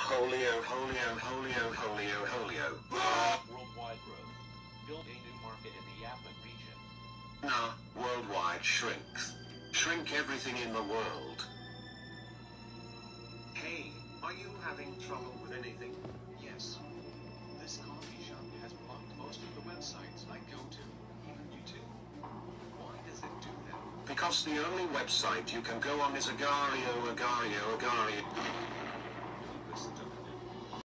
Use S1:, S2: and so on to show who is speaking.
S1: holio, holio, holio, holio, holio.
S2: Worldwide growth. Build a new market in the region.
S1: Nah, worldwide shrinks. Shrink everything in the world. Hey, are you having trouble with anything?
S3: Yes. This coffee shop has blocked most of the websites I go to, even YouTube. Why does it do that?
S1: Because the only website you can go on is Agar.io, Agar.io.